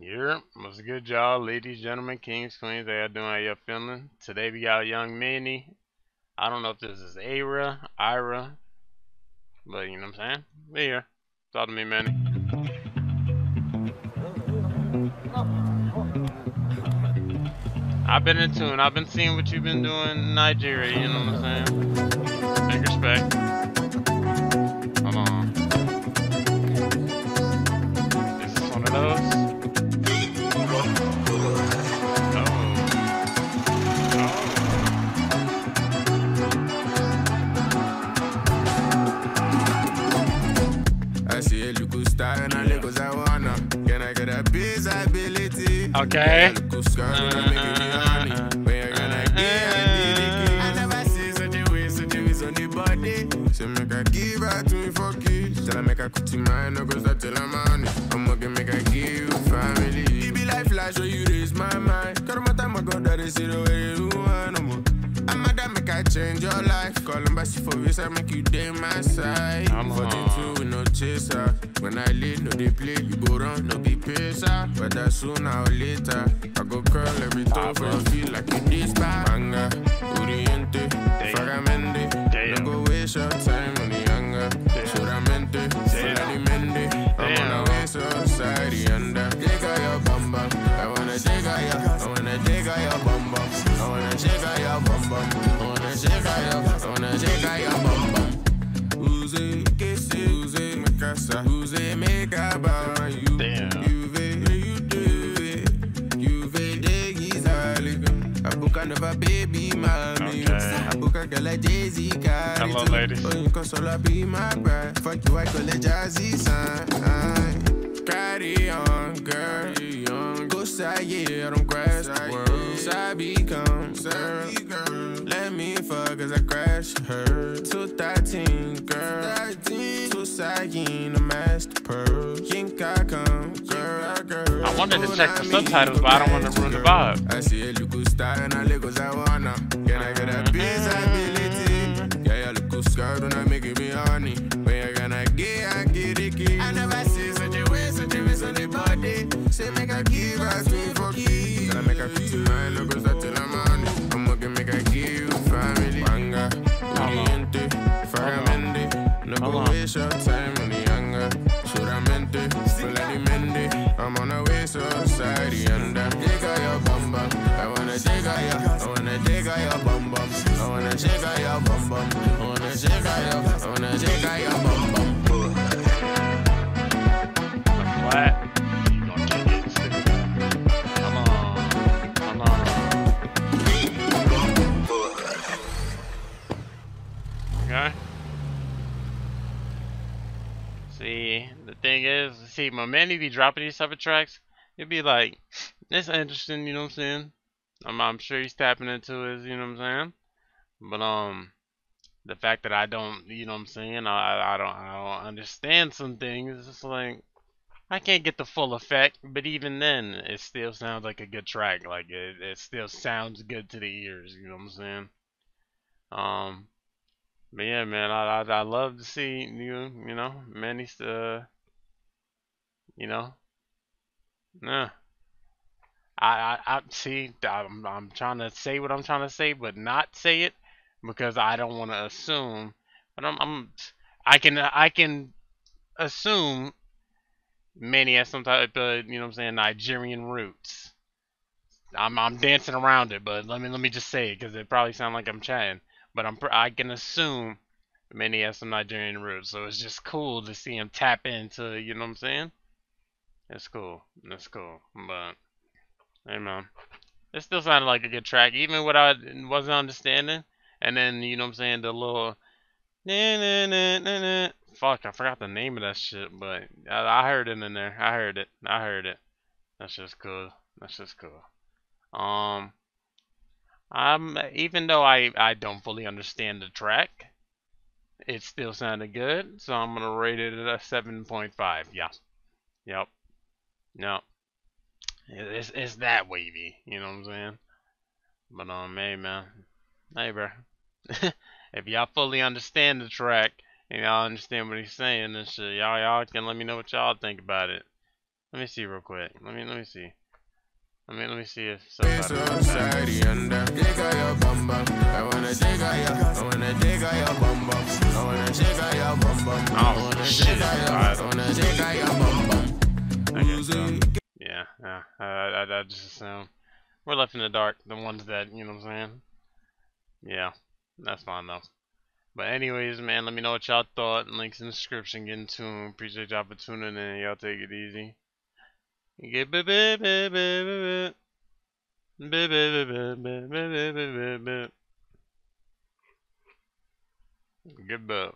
Yep, a good job, ladies, gentlemen, kings, queens. How y'all doing? How y'all feeling? Today we got YungManny. I don't know if this is AYRA, AYRA, but you know what I'm saying? We here. Talk to me, Manny. I've been in tune. I've been seeing what you've been doing in Nigeria, you know what I'm saying? Big respect. Okay. Say make I give her to me for kids. Tell her make I cut mine, no go start till I'm money. I'm gonna make I give you family. It be like flash, you raise my mind. My time I got that is the oh, way change your life. Call embassy for visa, make you day my side. I'm 42 with no chaser. When I leave, no they play, you go run, no be pacer. Whether sooner or later, I go curl every toe for you feel like you this bad. Manga, Oriente, Fagamende. No go waste your time on the younger. Solamente, Solamente. I'm on the way so society under. Dig out your bum bum. I wanna dig out your, I wanna dig out your bum bum. I wanna shake out your bum bum. I wanna shake out your, I wanna shake out your bum bum. Who's it? Kiss it. Who's it? Mikasa. Who's it? Make a bow. You. Ve. You do it. You ve. Baby mommy. Okay. I book a girl like Jay Z. Hello, ladies. Fuck you, I call it jazzy sign. As I crash her. 213, girl. Two side, a master pearl. Think I come, girl, girl. I wanted to check the subtitles, but I don't want to ruin the vibe. I see a look star and I look as I wanna. Can I get a piece ability? Yeah, you look scared when I make it be honey. When you gonna get, I get it, key. I never see such a way, such a waste on the body. Say, make I give us me for keys. Tell I make I fit On. waste your time the younger. Solamente, Solamente. I'm on the way, so society under. Dig out your bum bum. I wanna dig out your, I wanna dig out your bum bum. I wanna shake out your bum bum. I wanna shake out your, I wanna shake out your bum bum. Thing is, see, when Manny be dropping these type of tracks, it'd be like, it's interesting, you know what I'm saying? I'm, I'm sure he's tapping into his, you know what I'm saying? But, um, the fact that I don't, you know what I'm saying, I, I don't, I don't understand some things, it's just like, I can't get the full effect, but even then, it still sounds like a good track. Like it, it still sounds good to the ears. You know what I'm saying? Um, but yeah, man, I, I, I love to see you, you know, Manny's, uh, you know, nah. I, I, I see. I'm, I'm trying to say what I'm trying to say, but not say it because I don't want to assume. But I'm, I'm, I can, I can assume Manny has some type of, you know what I'm saying, Nigerian roots. I'm I'm dancing around it, but let me let me just say it because it probably sounds like I'm chatting. But I'm I can assume Manny has some Nigerian roots, so it's just cool to see him tap into, you know what I'm saying? It's cool. That's cool. But hey man, it still sounded like a good track, even what I wasn't understanding. And then you know what I'm saying, the little na na na na na. Fuck, I forgot the name of that shit, but I, I heard it in there. I heard it. I heard it. That's just cool. That's just cool. Um, I'm even though I I don't fully understand the track, it still sounded good, so I'm gonna rate it at a seven point five. Yeah. Yep. Yep. It's it's that wavy. You know what I'm saying? But um, hey man, hey bro, if y'all fully understand the track and y'all understand what he's saying and shit, y'all y'all can let me know what y'all think about it. Let me see real quick. Let me let me see. Let me let me see if somebody. sorry under Dig out your bum bum I wanna dig out your I wanna dig out your bum bum I wanna dig out your bum bum I wanna shit. dig out your I wanna dig out your bum bum I guess so. Yeah, yeah. I, I, I just assume we're left in the dark. The ones that you know what I'm saying. Yeah, that's fine though. But anyways, man, let me know what y'all thought. Links in the description. Get in tune. Appreciate y'all for tuning in. Y'all take it easy. Get bit. Goodbye.